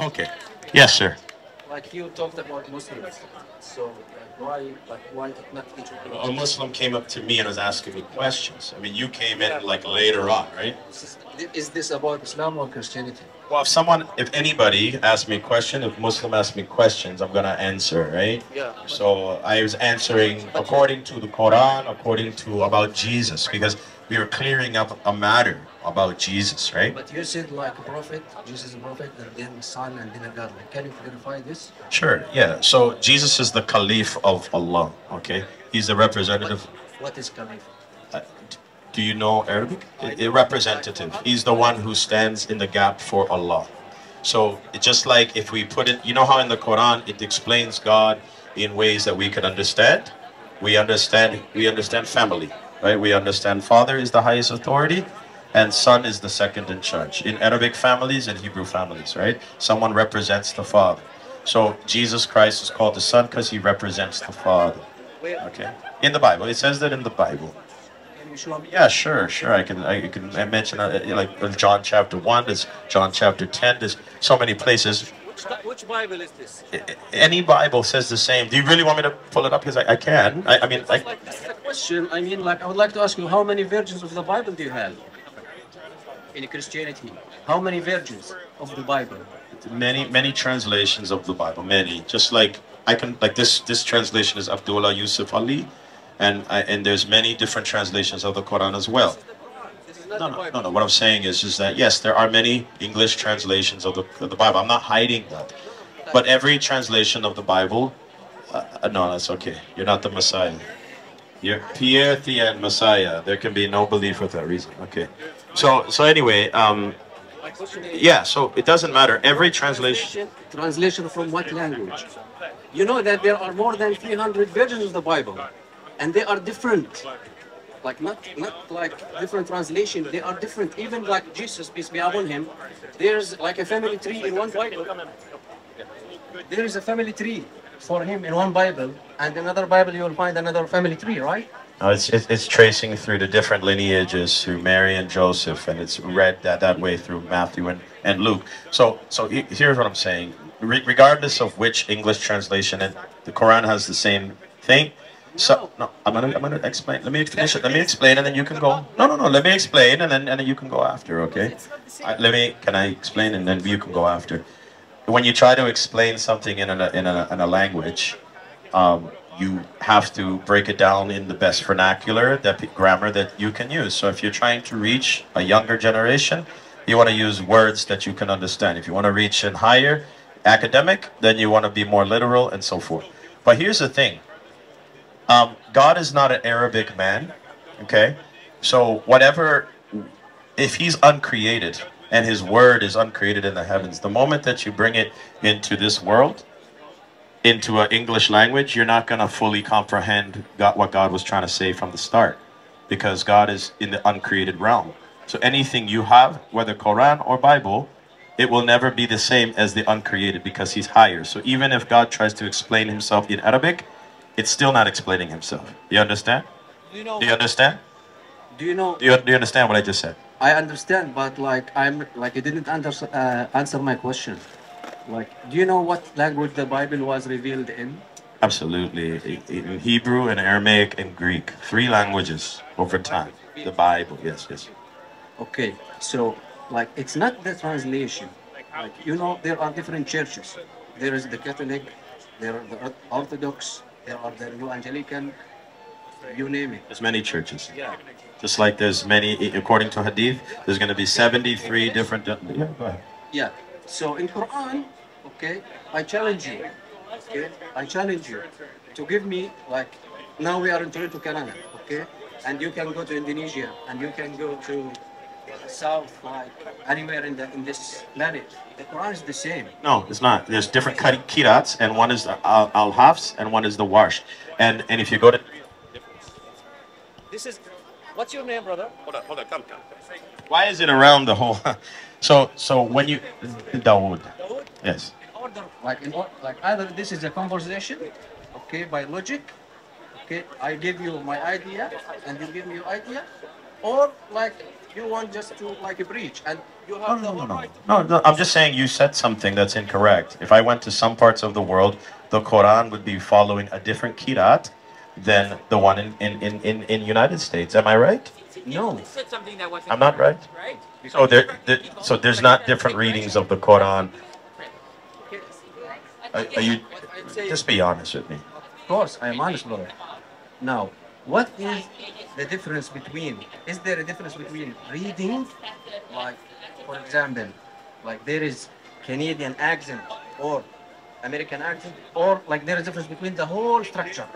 Okay. Yes, sir. Like you talked about Muslims, so like, why, like why not each A Muslim came up to me and was asking me questions. I mean, you came in like later on, right? Is this about Islam or Christianity? Well, if someone, if anybody asks me a question, if Muslim asks me questions, I'm gonna answer, right? Yeah. So I was answering according to the Quran, according to about Jesus, because we were clearing up a matter about Jesus, right? But you said like a prophet, Jesus is a prophet, and then son, and then a God. Like, can you clarify this? Sure, yeah. So Jesus is the Caliph of Allah, okay? He's the representative. What is Caliph? Uh, do you know Arabic? A, representative. He's the one who stands in the gap for Allah. So it's just like if we put it, you know how in the Quran it explains God in ways that we can understand. We understand. We understand family, right? We understand Father is the highest authority, and Son is the second in charge. In Arabic families and Hebrew families, right? Someone represents the Father. So Jesus Christ is called the Son because he represents the Father. Okay. In the Bible, it says that in the Bible. Yeah, sure, sure. I can I can I mention uh, like John chapter one. There's John chapter ten. There's so many places. Which, which Bible is this? Any Bible says the same. Do you really want me to pull it up? Because I, I can. I, I mean, I, Like this is a question. I mean, like I would like to ask you, how many versions of the Bible do you have in Christianity? How many versions of the Bible? many many translations of the Bible. Many. Just like I can like this this translation is Abdullah Yusuf Ali, and I, and there's many different translations of the Quran as well. This is not No, no, no, no. What I'm saying is, is that yes, there are many English translations of the, of the Bible. I'm not hiding that, but every translation of the Bible, uh, uh, no, that's okay. You're not the Messiah. You're Pierre Thien Messiah. There can be no belief with that reason. Okay. So, so anyway, um, My question is, yeah. So it doesn't matter. Every translation. Translation from what language? You know that there are more than 300 versions of the Bible, and they are different. Like not not like different translation. They are different. Even like Jesus, peace be upon him, there's like a family tree in one Bible. There is a family tree for him in one Bible, and another Bible you will find another family tree, right? No, it's, it's it's tracing through the different lineages through Mary and Joseph, and it's read that that way through Matthew and, and Luke. So so here's what I'm saying. Re- regardless of which English translation, and the Quran has the same thing. So no, I'm gonna I'm gonna explain. Let me finish it. Let me explain, and then you can go. No, no, no. Let me explain, and then and then you can go after. Okay. I, let me. Can I explain, and then you can go after. When you try to explain something in a in a, in a language, um, you have to break it down in the best vernacular, that grammar that you can use. So if you're trying to reach a younger generation, you want to use words that you can understand. If you want to reach an higher academic, then you want to be more literal and so forth. But here's the thing. Um, God is not an Arabic man, okay? So whatever, if he's uncreated and his word is uncreated in the heavens, the moment that you bring it into this world, into an English language, you're not going to fully comprehend God, what God was trying to say from the start because God is in the uncreated realm. So anything you have, whether Quran or Bible, it will never be the same as the uncreated because he's higher. So even if God tries to explain himself in Arabic, it's still not explaining himself. You understand? do you know Do you understand? Do you know? Do you, do you understand what I just said? I understand, but like I'm like you didn't under, uh, answer my question. Like, do you know what language the Bible was revealed in? Absolutely. In Hebrew and Aramaic and Greek. Three languages over time. The Bible, yes, yes. Okay, so like it's not the translation. Like you know, there are different churches. There is the Catholic, there are the Orthodox, there are the New Anglican, you name it. There's many churches. Yeah. Just like there's many, according to Hadith, there's going to be 73 different. Yeah, go ahead. Yeah. So in Quran, okay, I challenge you. Okay, I challenge you to give me like now we are in Toronto, Canada. Okay, and you can go to Indonesia and you can go to South, like anywhere in the in this planet. The Quran is the same. No, it's not. There's different kari- kirats, and one is the al- al-hafs, and one is the Warsh. And and if you go to this is what's your name brother Hold on, hold on, come, come. why is it around the whole? So so when you Dawood, Dawood? yes. Order like in or, like either this is a conversation, okay, by logic. Okay, I give you my idea and you give me your idea, or like you want just to like a breach, and you No, have no, the no, whole no, right. no, no. I'm just saying you said something that's incorrect. If I went to some parts of the world, the Quran would be following a different kirat than the one in in in in, in United States. Am I right? No. said something that wasn't I'm not right. right. So there, there so there's not different readings of the Quran. Are, are you? Just be honest with me. Of course, I am honest, brother. Now, what is the difference between? Is there a difference between reading, like, for example, like there is Canadian accent or American accent, or like there is difference between the whole structure?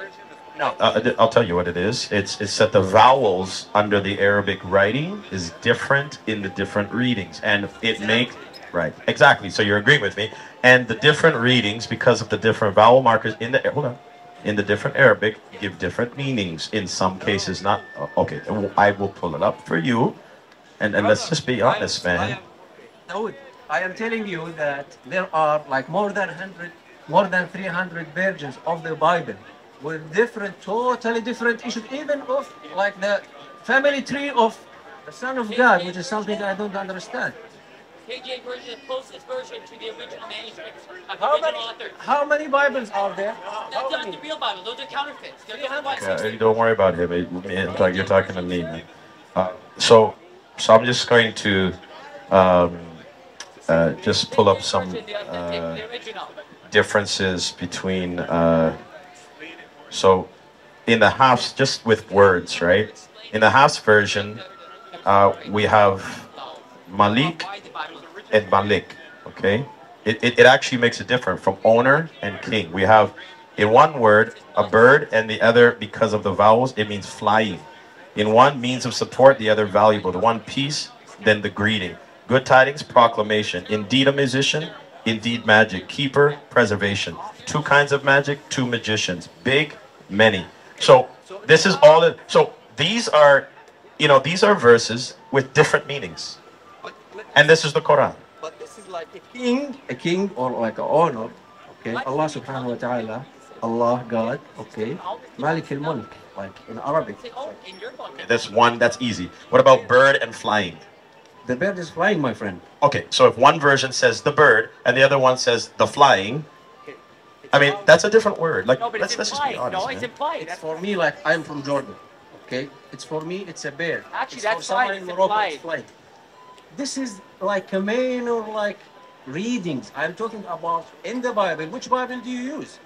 No. Uh, I'll tell you what it is. It's it's that the vowels under the Arabic writing is different in the different readings, and it makes right exactly. So you're agreeing with me, and the different readings because of the different vowel markers in the hold on, in the different Arabic give different meanings. In some cases, not okay. I will pull it up for you, and and let's just be honest, man. I am telling you that there are like more than 100, more than 300 versions of the Bible with different, totally different issues, even of like the family tree of the Son of God, which is something I don't understand. KJ version is the closest version to the original manuscripts of the How many, original author. how many Bibles are there? That's How not many? the real Bible. Those are counterfeits. They're different ones. Yeah, don't worry about him. It- man, talk- You're talking to me, man. Uh, so, so I'm just going to um, uh, just pull up some uh, authentic, the original. differences between. Uh, so, in the Hafs, just with words, right? In the Hafs version, uh, we have Malik and Malik. Okay, it, it, it actually makes it different from owner and king. We have in one word a bird, and the other because of the vowels it means flying. In one means of support, the other valuable. The one peace, then the greeting. Good tidings, proclamation. Indeed a musician, indeed magic. Keeper, preservation. Two kinds of magic, two magicians. Big, many. So this is all. It, so these are, you know, these are verses with different meanings, and this is the Quran. But this is like a king, a king or like an owner. Okay, Allah Subhanahu wa Taala, Allah God. Okay, Malik al Mulk, like in Arabic. Say, in your book. That's one. That's easy. What about bird and flying? The bird is flying, my friend. Okay, so if one version says the bird and the other one says the flying, I mean that's a different word. Like No, let's, it's let's just be implied. honest. No, it's man. implied. It's for me like I'm from Jordan. Okay, it's for me. It's a bear. Actually, it's that's for someone fine, in it's Morocco. It's implied. flying. This is like a main or like readings. I'm talking about in the Bible. Which Bible do you use?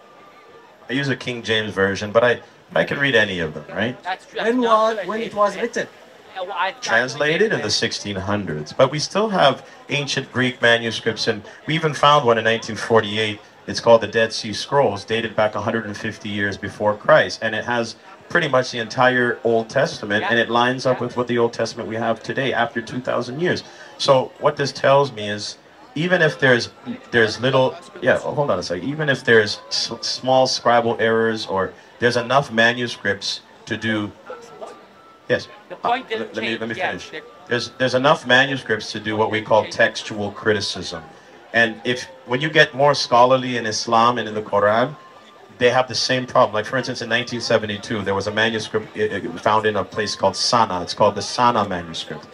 I use a King James version, but I I can read any of them, right? That's true. When was when it was written? Yeah, well, I- Translated in the 1600s, but we still have ancient Greek manuscripts, and we even found one in 1948. It's called the Dead Sea Scrolls, dated back 150 years before Christ, and it has pretty much the entire Old Testament, and it lines up with what the Old Testament we have today after 2,000 years. So what this tells me is, even if there's there's little, yeah, oh, hold on a second. Even if there's s- small scribal errors or there's enough manuscripts to do, yes. The point Uh, let, me let me yeah. finish. There's there's enough manuscripts to do what we call textual criticism, and if when you get more scholarly in Islam and in the Quran, they have the same problem. Like for instance, in 1972, there was a manuscript found in a place called Sana. It's called the Sana manuscript,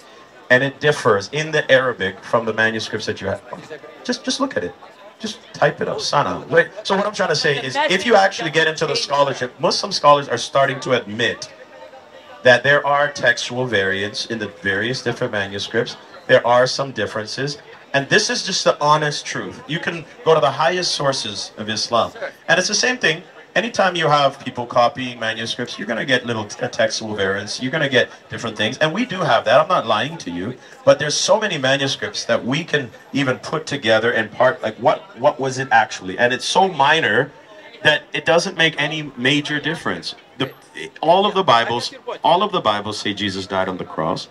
and it differs in the Arabic from the manuscripts that you have. Just just look at it. Just type it up, Sana. Wait, so what I'm trying to say is, if you actually get into the scholarship, Muslim scholars are starting to admit that there are textual variants in the various different manuscripts. There are some differences. And this is just the honest truth. You can go to the highest sources of Islam. And it's the same thing. Anytime you have people copying manuscripts, you're going to get little textual variants. You're going to get different things. And we do have that. I'm not lying to you. But there's so many manuscripts that we can even put together and part, like, what, what was it actually? And it's so minor that it doesn't make any major difference. The, all of the Bibles, all of the Bibles say Jesus died on the cross.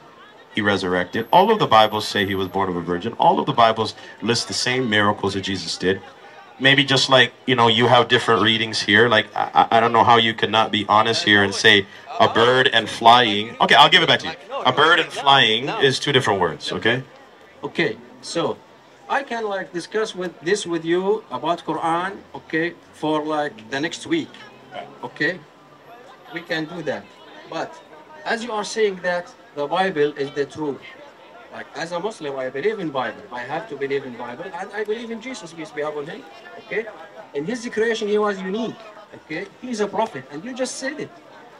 He resurrected. All of the Bibles say he was born of a virgin. All of the Bibles list the same miracles that Jesus did. Maybe just like you know, you have different readings here. Like I, I don't know how you could not be honest here and say a bird and flying. Okay, I'll give it back to you. A bird and flying is two different words. Okay. Okay, so I can like discuss with this with you about Quran, okay, for like the next week. Okay? We can do that. But as you are saying that the Bible is the truth. Like as a Muslim, I believe in Bible. I have to believe in Bible, and I believe in Jesus. Peace be upon him. Okay. In his creation, he was unique. Okay. He's a prophet, and you just said it.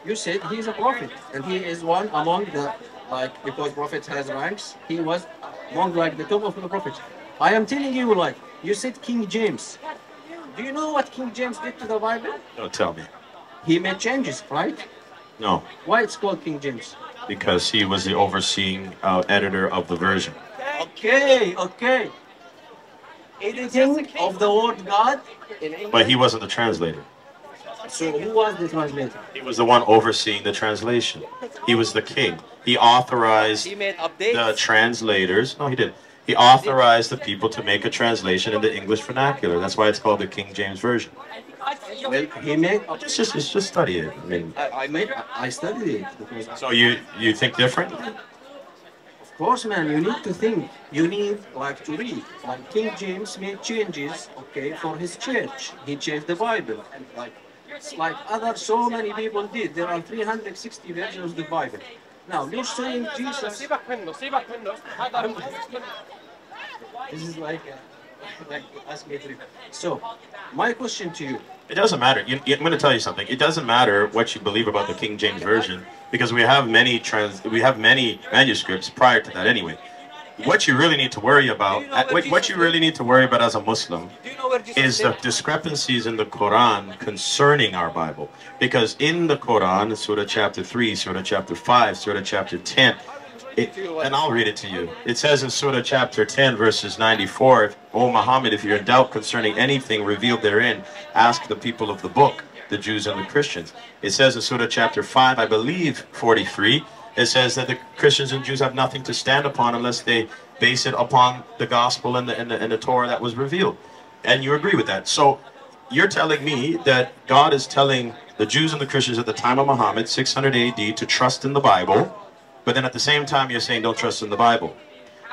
You said he's a prophet, and he is one among the like because prophet has ranks. He was among like the top of the prophets. I am telling you, like you said, King James. Do you know what King James did to the Bible? Don't tell me. He made changes, right? No, Why it's called King James? Because he was the overseeing uh, editor of the version. Okay, okay. Editing of the word God in English. But he wasn't the translator. So who was the translator? He was the one overseeing the translation. He was the king. He authorized He the translators. No, he didn't. He authorized the people to make a translation in the English vernacular. That's why it's called the King James Version. Well, he made just just just study it. I mean, I, I made I studied it. So you you think differently? Of course, man. You need to think. You need like to read. Like King James made changes, okay, for his church. He changed the Bible, and like like other so many people did. There are 360 versions of the Bible. Now you're saying Jesus. This is like. A, so, my question to you. It doesn't matter. You, I'm going to tell you something. It doesn't matter what you believe about the King James Version because we have many trans, we have many manuscripts prior to that anyway. What you really need to worry about, uh, what, you really need to worry about as a Muslim, is the discrepancies in the Quran concerning our Bible. Because in the Quran, Surah chapter 3, Surah chapter 5, Surah chapter 10, it, and I'll read it to you. It says in Surah chapter 10, verses 94, O Muhammad, if you're in doubt concerning anything revealed therein, ask the people of the book, the Jews and the Christians. It says in Surah chapter 5, I believe 43, it says that the Christians and Jews have nothing to stand upon unless they base it upon the gospel and the, and the, and the Torah that was revealed. And you agree with that. So you're telling me that God is telling the Jews and the Christians at the time of Muhammad, 600 AD, to trust in the Bible, but then at the same time you're saying don't trust in the Bible.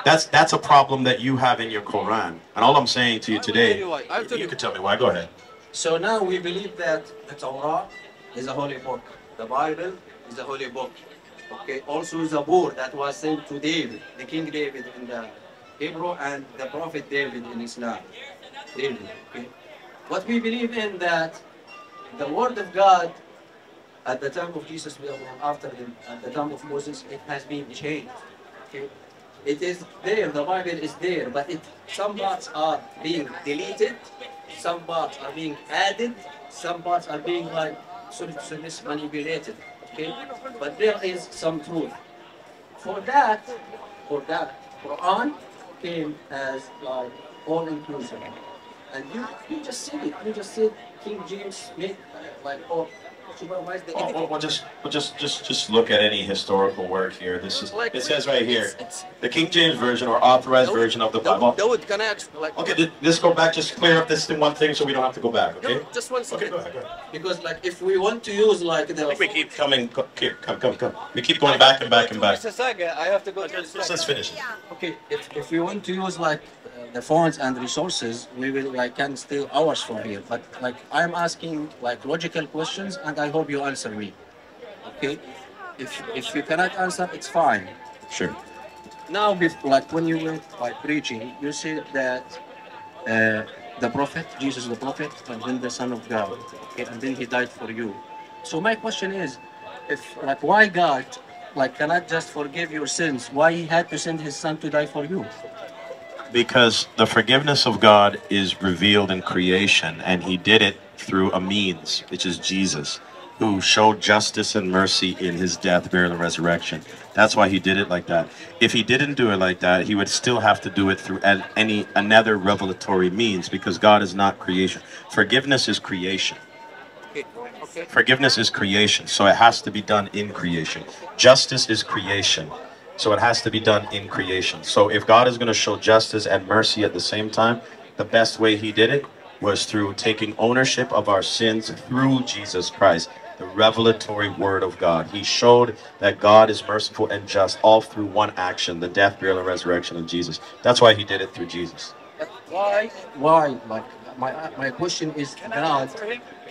That's that's a problem that you have in your Quran. And all I'm saying to you today, you why. I'll tell you you. can tell me why. Go ahead. So now we believe that the Torah is a holy book. The Bible is a holy book. Okay. Also Zabur that was sent to David, the King David in the Hebrew, and the Prophet David in Islam. David. Okay. What we believe in that the Word of God at the time of Jesus, we are going after the, at the time of Moses, it has been changed. Okay. It is there, the Bible is there, but it some parts are being deleted, some parts are being added, some parts are being like sort of sort of manipulated. Okay, but there is some truth. For that, for that, Quran came as like all inclusive, and you you just said it. You just said King James made like all the Well, we'll, we'll just we'll just just just look at any historical work here. This is Like, it says right here, it's- it's- the King James version or authorized version of the Bible. Dawood, Dawood, can I ask, like, Okay, let's go back. Just clear up this one thing, so we don't have to go back. Okay. no, just one second. Okay, go ahead. Go ahead. Because like if we want to use like the we keep coming. co- Here, come, come, come. We keep going back and back and back. Mr. Saga, I have to go Let's, let's finish. Okay, if, if we want to use like the phones and resources, we will like can steal hours from here. But like I'm asking like logical questions, and I hope you answer me. Okay, if if you cannot answer, it's fine. Sure. Now, like when you went by preaching, you said that uh, the prophet, Jesus the prophet, and then the Son of God, okay, and then he died for you. So my question is, if like why God like cannot just forgive your sins, why he had to send his son to die for you? Because the forgiveness of God is revealed in creation, and He did it through a means, which is Jesus, who showed justice and mercy in His death, burial, and resurrection. That's why He did it like that. If He didn't do it like that, He would still have to do it through any another revelatory means, because God is not creation. Forgiveness is creation. Forgiveness is creation, so it has to be done in creation. Justice is creation, so it has to be done in creation. So if God is going to show justice and mercy at the same time, the best way He did it was through taking ownership of our sins through Jesus Christ, the revelatory Word of God. He showed that God is merciful and just all through one action, the death, burial, and resurrection of Jesus. That's why He did it through Jesus. Why? Why? Like my my question is God.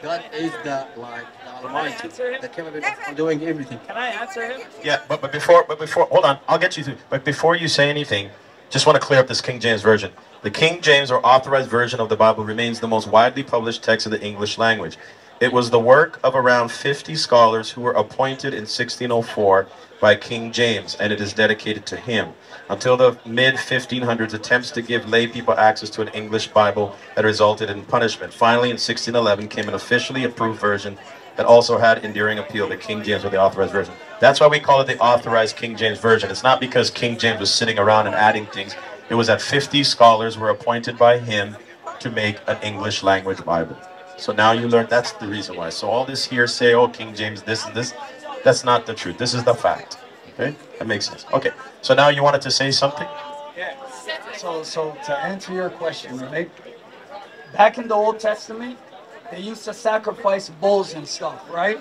God is the like the Almighty, the capable of doing everything. Can I answer him? Yeah, but, but before but before hold on, I'll get you through. But before you say anything, just want to clear up this King James version. The King James or authorized version of the Bible remains the most widely published text of the English language. It was the work of around 50 scholars who were appointed in 1604 by King James, and it is dedicated to him. Until the mid 1500s, attempts to give lay people access to an English Bible had resulted in punishment. Finally, in 1611, came an officially approved version that also had enduring appeal, the King James or the authorized version. That's why we call it the authorized King James version. It's not because King James was sitting around and adding things. It was that 50 scholars were appointed by him to make an English language Bible. So now you learn that's the reason why. So all this hearsay, oh, King James, this and this, that's not the truth. This is the fact. Okay? That makes sense. Okay. So now you wanted to say something? Yeah. So, so to answer your question, right? Back in the Old Testament, they used to sacrifice bulls and stuff, right?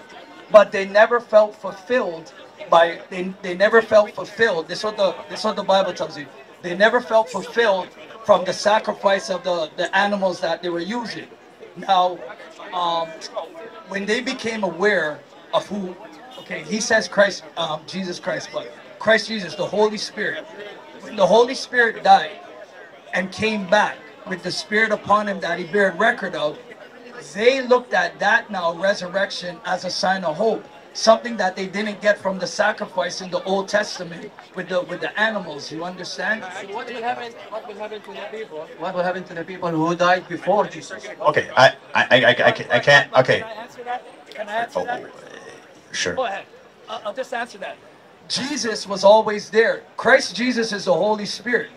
But they never felt fulfilled by they, they never felt fulfilled. This is what the this is what the Bible tells you. They never felt fulfilled from the sacrifice of the, the animals that they were using. Now, um, when they became aware of who, okay, he says Christ, um, Jesus Christ, but Christ Jesus, the Holy Spirit. When the Holy Spirit died and came back with the Spirit upon him that he bear record of, they looked at that now resurrection as a sign of hope something that they didn't get from the sacrifice in the old testament with the with the animals you understand So what will happen? What will happen to the people? What will happen to the people who died before Jesus? Okay. I I, I, I, I can't- I can't. Okay. Can I answer that? Can I answer Oh, that? Uh, sure. Go ahead. I'll, I'll just answer that. jesus was always there christ jesus is the holy spirit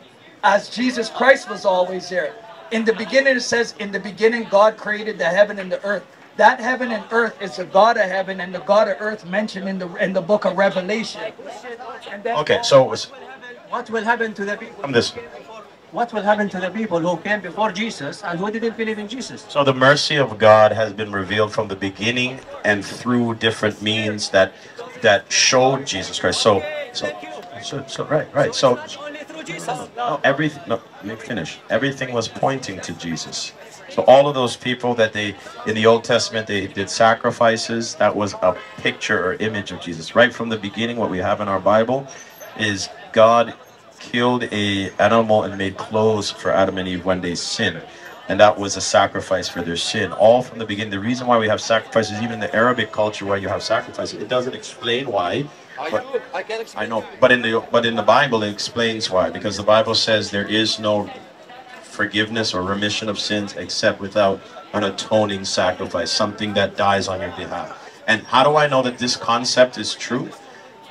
as jesus christ was always there in the beginning it says in the beginning god created the heaven and the earth that heaven and earth is the god of heaven and the god of earth mentioned in the in the book of revelation And then Okay. So it was, What will happen to the people? I'm this. What will happen to the people who came before Jesus and who didn't believe in Jesus? So the mercy of God has been revealed from the beginning and through different means that that showed Jesus Christ. So so so, so right right. So only through Jesus. no, everything. No, let me finish. Everything was pointing to Jesus. So all of those people that they in the Old Testament they did sacrifices. That was a picture or image of Jesus. Right from the beginning, what we have in our Bible is God killed a animal and made clothes for Adam and Eve when they sinned. And that was a sacrifice for their sin. All from the beginning. The reason why we have sacrifices, even in the Arabic culture where you have sacrifices, it doesn't explain why. I But. I explain. I know, but in the but in the Bible it explains why. Because the Bible says there is no forgiveness or remission of sins except without an atoning sacrifice, something that dies on your behalf. And how do I know that this concept is true?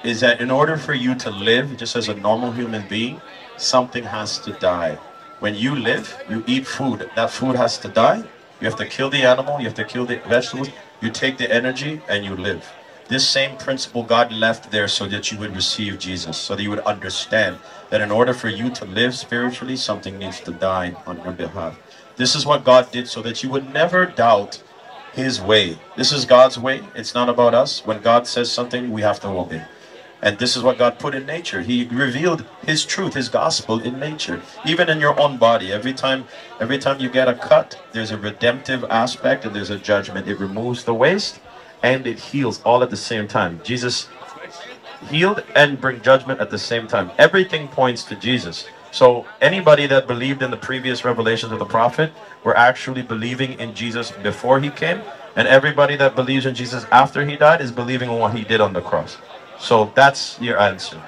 Is that in order for you to live just as a normal human being, something has to die. When you live, you eat food. That food has to die. You have to kill the animal, you have to kill the vegetables, you take the energy and you live. This same principle God left there so that you would receive Jesus, so that you would understand that in order for you to live spiritually, something needs to die on your behalf. This is what God did so that you would never doubt His way. This is God's way. It's not about us. When God says something, we have to obey. And this is what God put in nature. He revealed His truth, His gospel in nature, even in your own body. Every time, every time you get a cut, there's a redemptive aspect and there's a judgment. It removes the waste and it heals all at the same time. Jesus healed and bring judgment at the same time. Everything points to Jesus. So anybody that believed in the previous revelations of the prophet were actually believing in Jesus before he came, and everybody that believes in Jesus after he died is believing in what he did on the cross. So that's your answer.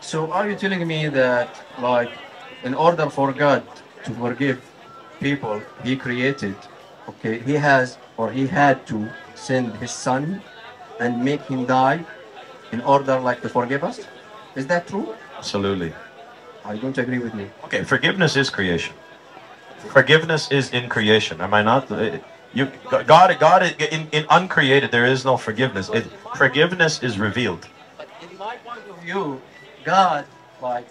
So are you telling me that, like, in order for God to forgive people He created, okay, He has or He had to send His Son and make Him die in order, like, to forgive us? Is that true? Absolutely. I don't agree with you. Okay, forgiveness is creation. Forgiveness is in creation. Am I not? Uh, You, God, God, in, in uncreated, there is no forgiveness. It, forgiveness is revealed. But in my point of view, God, like,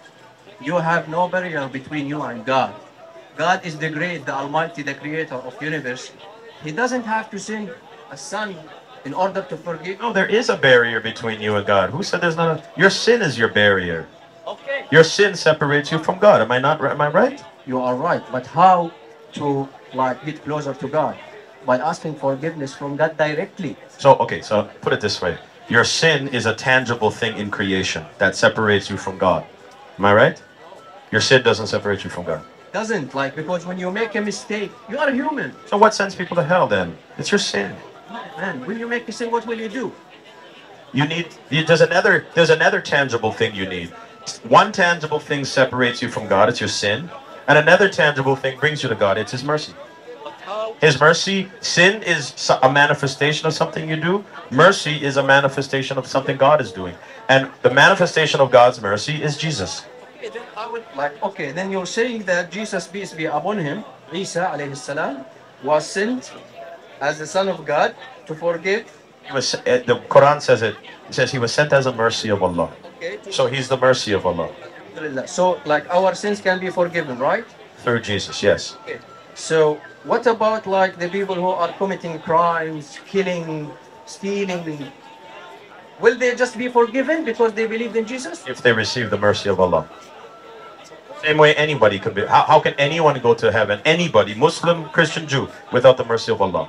you have no barrier between you and God. God is the great, the Almighty, the Creator of universe. He doesn't have to send a Son in order to forgive. No, there is a barrier between you and God. Who said there's not? A, your sin is your barrier. Okay. Your sin separates you from God. Am I not? Am I right? You are right, but how to like get closer to God by asking forgiveness from God directly. So, okay, so put it this way. Your sin is a tangible thing in creation that separates you from God. Am I right? Your sin doesn't separate you from God. Doesn't like because when you make a mistake, you are a human. So what sends people to hell then? It's your sin. Man, when you make me sin, what will you do? You need you- there's another there's another tangible thing you need. One tangible thing separates you from God, it's your sin, and another tangible thing brings you to God, it's his mercy. His mercy, sin is a manifestation of something you do. Mercy is a manifestation of something God is doing. And the manifestation of God's mercy is Jesus. Okay, then I would like okay, then you're saying that Jesus peace be upon him, Isa alayhi salam, was sent as the Son of God to forgive. He was uh, the Quran says it. It says he was sent as a mercy of Allah. Okay, So he's the mercy of Allah so like our sins can be forgiven, right? through Jesus. Yes. Okay. So what about like the people who are committing crimes, killing, stealing? Will they just be forgiven because they believed in Jesus? If they receive the mercy of Allah. Same way anybody could be. How, how can anyone go to heaven? Anybody, Muslim, Christian, Jew, without the mercy of Allah?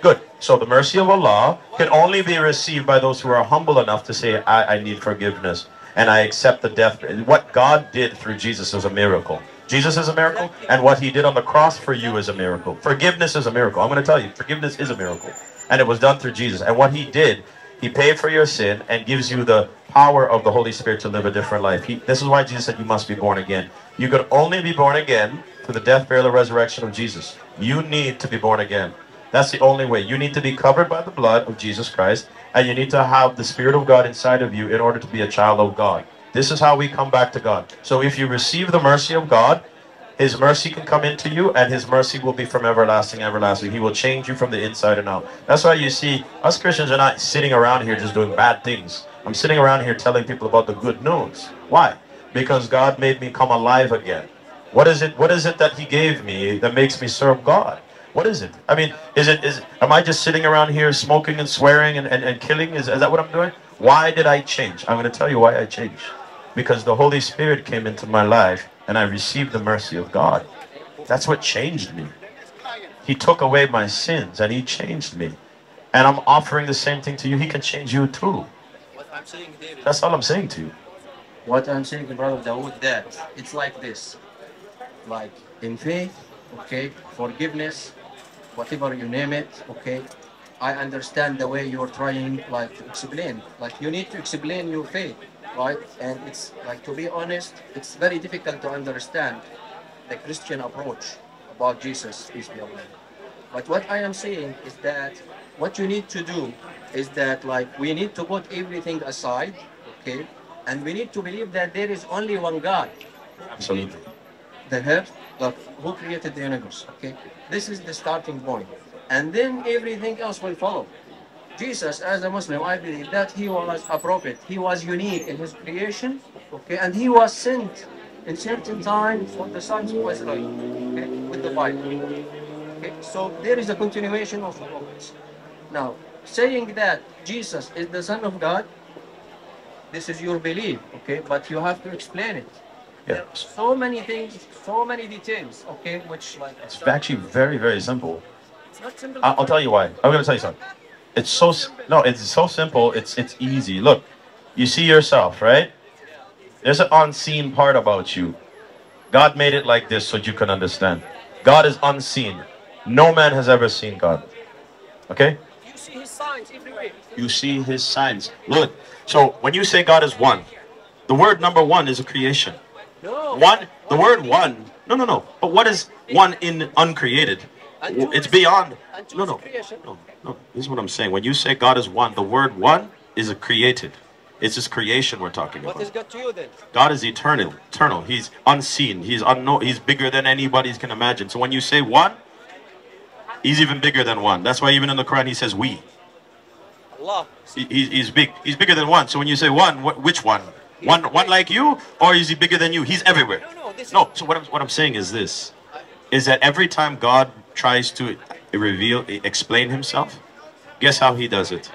Good. So the mercy of Allah can only be received by those who are humble enough to say, I, I need forgiveness and I accept the death. What God did through Jesus is a miracle. Jesus is a miracle, and what he did on the cross for you is a miracle. Forgiveness is a miracle. I'm going to tell you, forgiveness is a miracle. And it was done through Jesus. And what he did, he paid for your sin and gives you the power of the Holy Spirit to live a different life. He, this is why Jesus said you must be born again. You could only be born again through the death, burial, and resurrection of Jesus. You need to be born again. That's the only way. You need to be covered by the blood of Jesus Christ, and you need to have the Spirit of God inside of you in order to be a child of God. This is how we come back to God. So if you receive the mercy of God, His mercy can come into you, and His mercy will be from everlasting, everlasting. He will change you from the inside and out. That's why you see us Christians are not sitting around here just doing bad things. I'm sitting around here telling people about the good news. Why? Because God made me come alive again. What is it? What is it that He gave me that makes me serve God? What is it? I mean, is it is am I just sitting around here smoking and swearing and, and, and killing? Is, is that what I'm doing? Why did I change? I'm going to tell you why I changed. Because the Holy Spirit came into my life and I received the mercy of God. That's what changed me. He took away my sins and He changed me. And I'm offering the same thing to you. He can change you too. Saying, David. That's all I'm saying to you. What I'm saying, brother Dawood, that it's like this. Like in faith, okay, forgiveness, whatever you name it, okay. I understand the way you're trying like to explain. Like you need to explain your faith, right? And it's like to be honest, it's very difficult to understand the Christian approach about Jesus, peace be upon. But what I am saying is that what you need to do is that like we need to put everything aside, okay, and we need to believe that there is only one God, Absolutely. The earth, like who created the universe. Okay, this is the starting point, and then everything else will follow. Jesus, as a Muslim, I believe that he was a prophet. He was unique in his creation, okay, and he was sent in certain time for the sons of Israel, okay, with the Bible. Okay, so there is a continuation of the prophets. Now, saying that Jesus is the Son of God, this is your belief, okay, but you have to explain it. Yeah. So many things, so many details, okay, which like It's actually very, very simple. It's not simple. I'll tell you why. I'm going to tell you something. It's so no, it's so simple. It's it's easy. Look, you see yourself, right? There's an unseen part about you. God made it like this so you can understand. God is unseen. No man has ever seen God. Okay? You see his signs everywhere. You see His signs. Look. So when you say God is one, the word number one is a creation. One, the word one. No, no, no. But what is one in uncreated? It's beyond. No, no, no, no. This is what I'm saying. When you say God is one, the word one is a created. It's His creation we're talking about. is God to you then? God is eternal. Eternal. He's unseen. He's unknown. He's bigger than anybody can imagine. So when you say one, He's even bigger than one. That's why even in the Quran He says we. Allah. He, he- he's big. He's bigger than one. So when you say one, wh- which one? One, one like you, or is he bigger than you? He's everywhere. No, no, this is- So what I'm, what I'm saying is this: is that every time God tries to reveal, explain Himself, guess how He does it?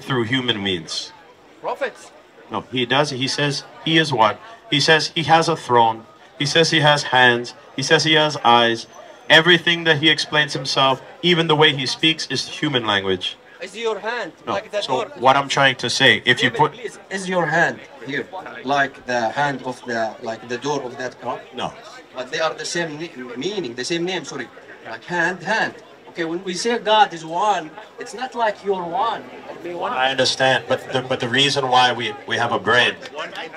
Through human means. Prophets. No, He does. He says He is what? He says He has a throne. He says He has hands. He says He has eyes. Everything that he explains himself, even the way he speaks, is human language. Is your hand No. like the So door? what I'm trying to say, if you put please. Is your hand here like the hand of the like the door of that car? no, But they are the same meaning, the same name. Sorry, like hand, hand. Okay, when we say God is one, it's not like you're one. One. I understand, but the, but the reason why we, we have a brain.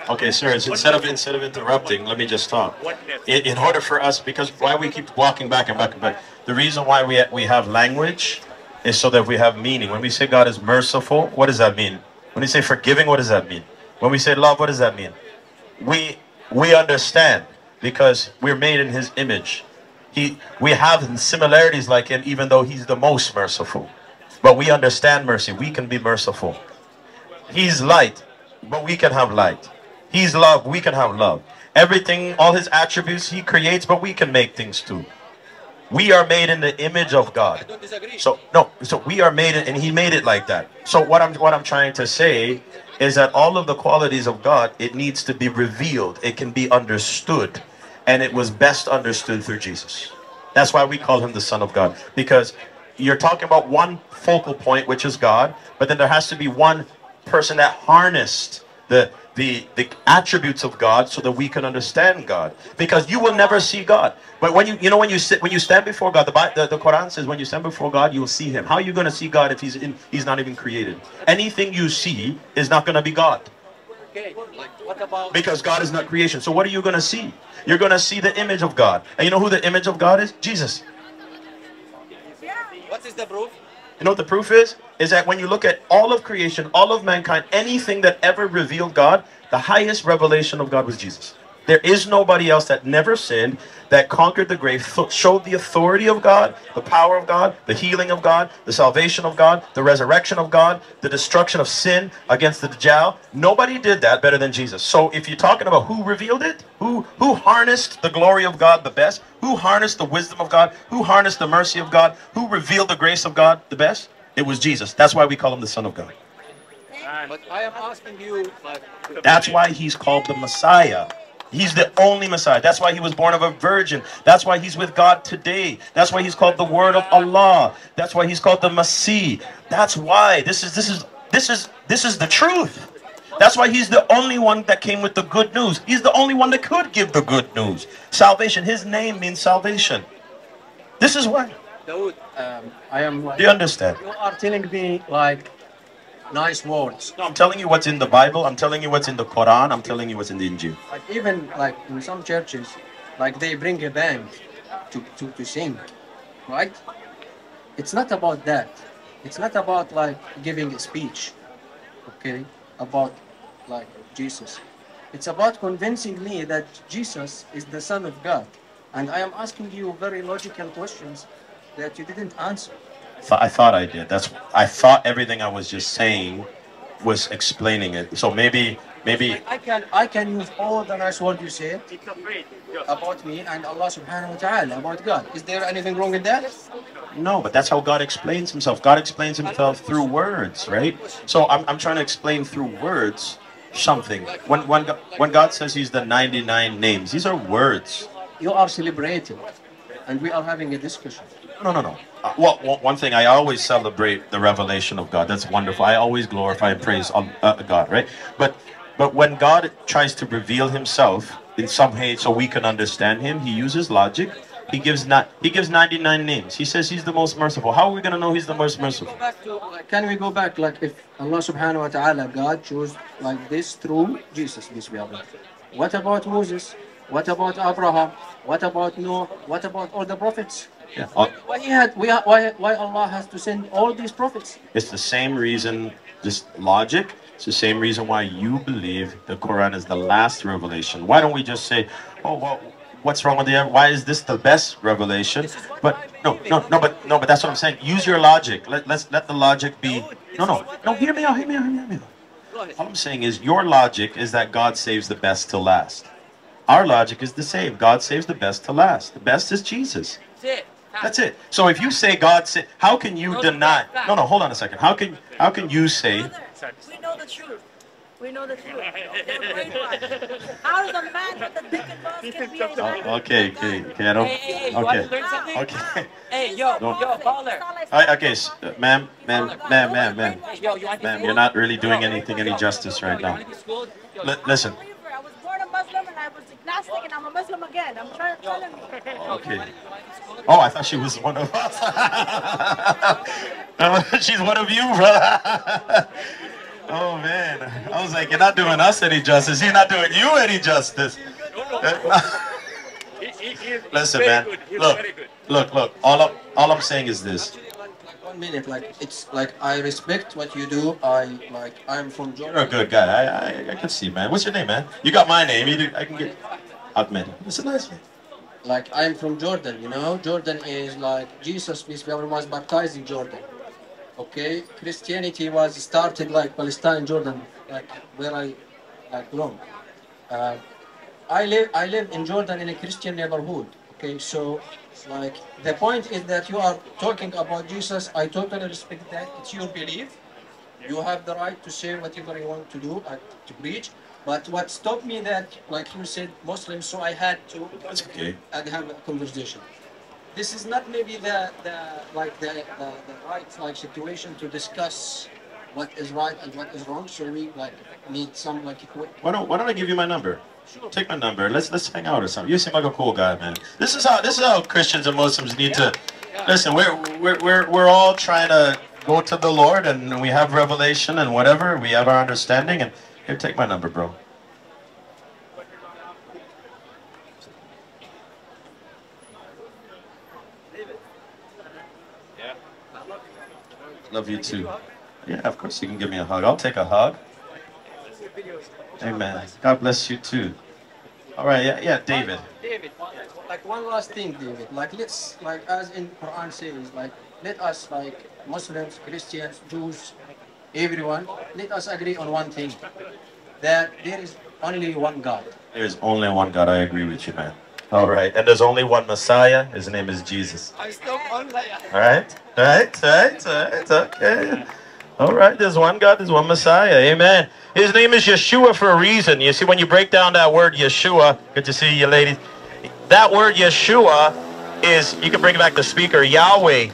Okay, sir, instead of instead of interrupting, let me just talk. In, in order for us, because why we keep walking back and back and back, the reason why we we have language is so that we have meaning. When we say God is merciful, what does that mean? When we say forgiving, what does that mean? When we say love, what does that mean? We we understand because we're made in His image. He we have similarities like Him, even though He's the most merciful. But we understand mercy. We can be merciful. He's light, but we can have light. He's love, we can have love. Everything, all his attributes he creates, but we can make things too. We are made in the image of God. So no, so we are made it, and He made it like that. So what I'm what I'm trying to say is that all of the qualities of God, it needs to be revealed. It can be understood, and it was best understood through Jesus. That's why we call him the Son of God, because you're talking about one focal point, which is God, but then there has to be one person that harnessed the the the attributes of God so that we can understand God. Because you will never see God. But when you you know when you sit when you stand before God, the the, the Quran says when you stand before God, you will see him. How are you going to see God if he's in he's not even created? Anything you see is not going to be God Okay, like what about because God is not creation. So what are you going to see? You're going to see the image of God. And you know who the image of God is? Jesus. what is the proof? You know what the proof is? Is that when you look at all of creation, all of mankind, anything that ever revealed God, the highest revelation of God was Jesus. There is nobody else that never sinned, that conquered the grave, showed the authority of God, the power of God, the healing of God, the salvation of God, the resurrection of God, the destruction of sin against the Dajjal. Nobody did that better than Jesus. So if you're talking about who revealed it, who who harnessed the glory of God the best, who harnessed the wisdom of God, who harnessed the mercy of God, who revealed the grace of God the best, it was Jesus. That's why we call him the Son of God. But I am asking you, That's why he's called the Messiah. He's the only Messiah. That's why he was born of a virgin. That's why he's with God today. That's why he's called the Word of Allah. That's why he's called the Masih. That's why this is this is this is this is the truth. That's why he's the only one that came with the good news. He's the only one that could give the good news. Salvation. His name means salvation. This is why. Dawood, Um, I am like Do you understand? you are telling me like nice words. No, I'm telling you what's in the Bible. I'm telling you what's in the Quran. I'm telling you what's in the Injil. Like even like in some churches, like they bring a band to, to, to sing, right? It's not about that. It's not about like giving a speech, okay, about like Jesus. It's about convincing me that Jesus is the Son of God. And I am asking you very logical questions that you didn't answer. Th- I thought I did. That's. I thought everything I was just saying was explaining it. So maybe, maybe. I can I can use all the nice words you said about me and Allah subhanahu wa ta'ala, about God. Is there anything wrong in that? No, but that's how God explains Himself. God explains Himself through words, right? So I'm, I'm trying to explain through words something. When when when God says He's the 99 names, these are words. You are celebrating and we are having a discussion. No, no, no. Uh, well, one- thing I always celebrate the revelation of God. That's wonderful. I always glorify and praise uh, God, right? But but when God tries to reveal Himself in some way, so we can understand Him, He uses logic. He gives not. He gives 99 names. He says He's the most merciful. How are we gonna know He's the most merciful? To can we go back like if Allah subhanahu wa ta'ala God chose like this through Jesus, this have. What about Moses? What about Abraham? What about Noah? What about all the prophets? Yeah. Why he had why why Allah has to send all these prophets? It's the same reason, this logic. It's the same reason why you believe the Quran is the last revelation. Why don't we just say, oh, well, what's wrong with the? Why is this the best revelation? But no, no, no, but no, but that's what I'm saying. Use your logic. Let let's let the logic be. No, no, no. Hear me out. Hear me out. Hear me out. All I'm saying is your logic is that God saves the best to last. Our logic is the same. God saves the best to last. The best is Jesus. Say it. That's it. So if you say God say, how can you deny? No, no, hold on a second. How can how can you say? Brother, we know the truth. We know the truth. How does a man with a dick and balls can be a? Oh, okay, okay, okay. I don't. Hey, hey, hey, you want to Okay. learn something? Okay. Hey, yo, Don't- yo, caller. All right, okay, s- uh, ma'am, ma'am, ma'am, ma'am, ma'am, yo, Ma'am, you're not really doing anything any justice right now. to be schooled? Yo, Li- listen. I was born a Muslim and I agnostic and I'm a Muslim again. I'm trying to tell you. Okay. Oh, I thought she was one of us. She's one of you, brother. oh man, I was like, you're not doing us any justice. You're not doing you any justice. Listen, man. Look, look, look. All I'm, all I'm saying is this. One minute, like it's like I respect what you do. I like I'm from Jordan. You're a good guy. I, I, I can see, man. What's your name, man? You got my name. You do, I can get. Ahmed. It's a nice name. Like I'm from Jordan, you know. Jordan is like Jesus, peace be upon him, was baptized in Jordan. Okay, Christianity was started like Palestine, Jordan, like where I like belong. Uh, I live I live in Jordan in a Christian neighborhood. Okay, so like the point is that you are talking about Jesus. I totally respect that. It's your belief. You have the right to say whatever you want to do, uh, to preach. But what stopped me that, like you said, Muslims, so I had to That's okay. and have a conversation. This is not maybe the, the like the, the, the right like situation to discuss what is right and what is wrong. So we like need some like Why don't Why don't I give you my number? Take my number. Let's Let's hang out or something. You seem like a cool guy, man. This is how This is how Christians and Muslims need to. Listen, we're we're we're we're all trying to go to the Lord, and we have revelation and whatever. We have our understanding, and here, take my number, bro. Love you too. Yeah, of course you can give me a hug. I'll take a hug. Amen. God bless you too. All right, yeah, yeah, David. David, like one last thing, David. Like let's like as in Quran says, like let us like Muslims, Christians, Jews, everyone, let us agree on one thing. That there is only one God. There's only one God. I agree with you, man. All right, and there's only one Messiah. His name is Jesus. I'm still. All right, all right, all right, all right, okay. All right, there's one God, there's one Messiah. Amen. His name is Yeshua for a reason. You see, when you break down that word Yeshua, good to see you, ladies. That word Yeshua is, you can bring back the speaker, Yahweh.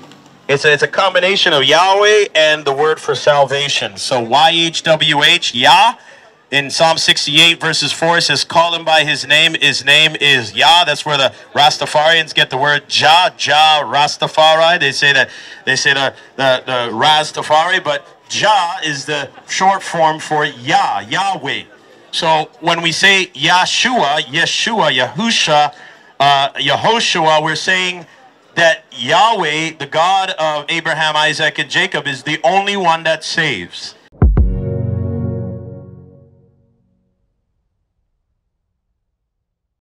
It's a, it's a combination of Yahweh and the word for salvation. So Y-H-W-H, Yah. In Psalm 68, verses 4, it says, Call him by his name. His name is Yah. That's where the Rastafarians get the word Jah, Jah, Rastafari. They say that, they say the, the, the Rastafari, but Jah is the short form for Yah, Yahweh. So when we say Yeshua, Yeshua, Yahusha, uh, Yehoshua, we're saying that Yahweh, the God of Abraham, Isaac, and Jacob, is the only one that saves.